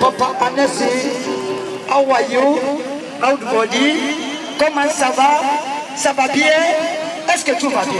Papa Anesi, how are you? How? Comment ça va? Ça va bien? Est-ce que tout va bien?